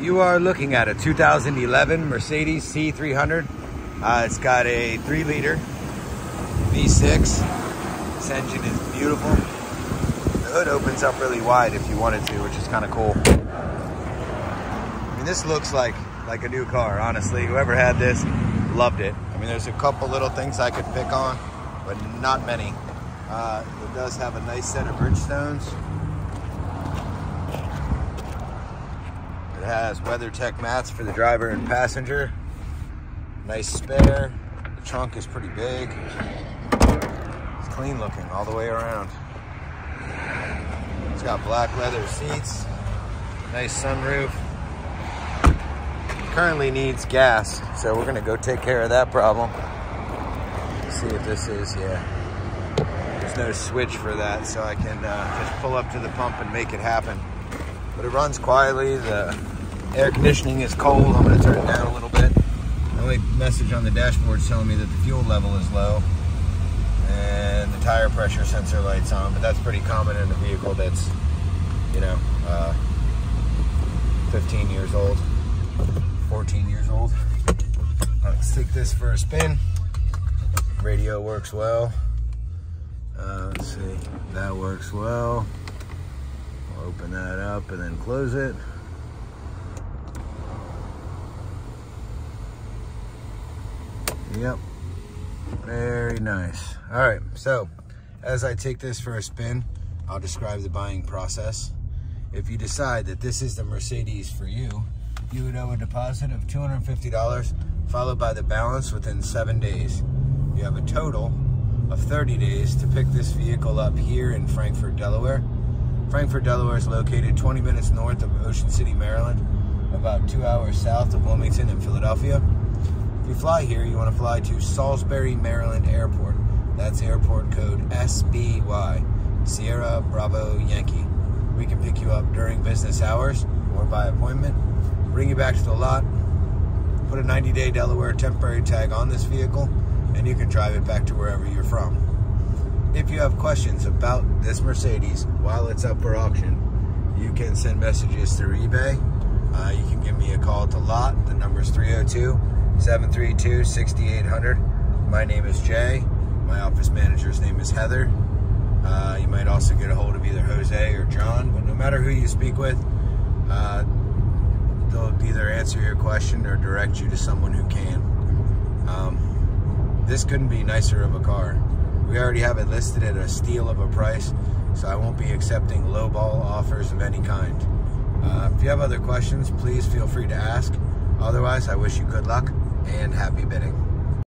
You are looking at a 2011 Mercedes C300. Uh, it's got a 3 liter V6. This engine is beautiful. The hood opens up really wide if you wanted to, which is kind of cool. I mean, this looks like, like a new car, honestly. Whoever had this loved it. I mean, there's a couple little things I could pick on, but not many. Uh, it does have a nice set of Bridgestones. Has WeatherTech mats for the driver and passenger. Nice spare. The trunk is pretty big. It's clean looking all the way around. It's got black leather seats. Nice sunroof. Currently needs gas, so we're gonna go take care of that problem. see if this is, yeah. There's no switch for that, so I can uh, just pull up to the pump and make it happen. But it runs quietly. The air conditioning is cold. I'm gonna turn it down a little bit. The only message on the dashboard is telling me that the fuel level is low and the tire pressure sensor light's on, but that's pretty common in a vehicle that's, you know, uh, 15 years old, 14 years old. let's take this for a spin. Radio works well. Uh, let's see, that works well. I'll open that up and then close it. Yep, very nice. All right, so as I take this for a spin, I'll describe the buying process. If you decide that this is the Mercedes for you, you would owe a deposit of $250 followed by the balance within seven days. You have a total of 30 days to pick this vehicle up here in Frankfort, Delaware. Frankfort, Delaware is located 20 minutes north of Ocean City, Maryland, about two hours south of Wilmington and Philadelphia. You fly here, you want to fly to Salisbury, Maryland Airport. That's airport code SBY, Sierra Bravo Yankee. We can pick you up during business hours or by appointment, bring you back to the lot, put a 90 day Delaware temporary tag on this vehicle, and you can drive it back to wherever you're from. If you have questions about this Mercedes while it's up for auction, you can send messages through eBay. Uh, you can give me a call to lot. The number is 302 732 6800. My name is Jay. My office manager's name is Heather. Uh, you might also get a hold of either Jose or John, but no matter who you speak with, uh, they'll either answer your question or direct you to someone who can. Um, this couldn't be nicer of a car. We already have it listed at a steal of a price, so I won't be accepting lowball offers of any kind. Uh, if you have other questions, please feel free to ask. Otherwise, I wish you good luck and happy bidding.